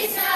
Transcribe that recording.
Jesus.